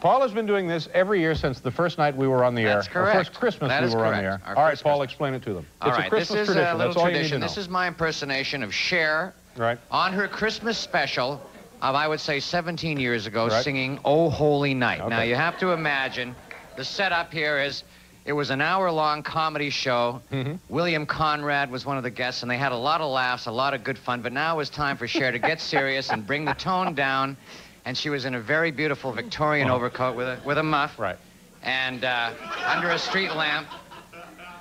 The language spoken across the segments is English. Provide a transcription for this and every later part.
Paul has been doing this every year since the first night we were on the air. That's correct. Or first Christmas That we were on the air. Our All right, Paul, Christmas. explain it to them. All it's right, a Christmas this is tradition. a little That's all you need tradition. This is my impersonation of Cher Right. on her Christmas special of, I would say, 17 years ago, Right. singing Oh Holy Night. Now, you have to imagine the setup here is it was an hour-long comedy show. Mhm. William Conrad was one of the guests, and they had a lot of laughs, a lot of good fun. But now it was time for Cher to get serious and bring the tone down. And she was in a very beautiful Victorian Oh. overcoat with a, with a muff. Right. And uh, under a street lamp,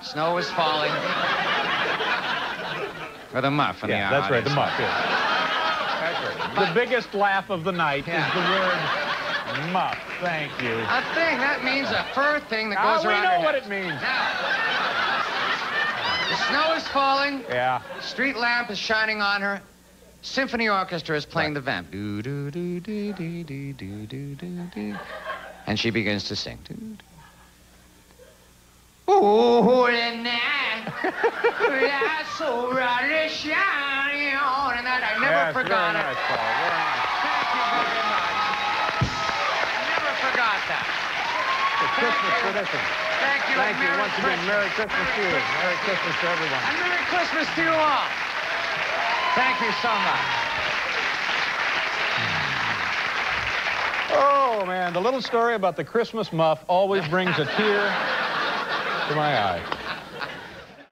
snow was falling. With a muff in Yeah, the that's right, the muff, yeah. That's right. But- the biggest laugh of the night Yeah. is the word muff. Thank you. A thing, that means a fur thing that goes we around know what it means. Now, the snow is falling, Yeah. street lamp is shining on her, symphony orchestra is playing the vamp. Do, do, do, do, do, do, do, do, do, do. And she begins to sing. Do, do. Oh, holy night, that's so brightly shining on. And that I never Yes, forgot very it. nice, Paul. Very nice. Thank you very much. I never forgot that. It's Christmas you. tradition. Thank you. Thank you Merry once again. Christmas. Merry Christmas to you. Merry Christmas to everyone. And Merry Christmas to you all. Thank you so much. Oh, man, the little story about the Christmas muff always brings a tear to my eye.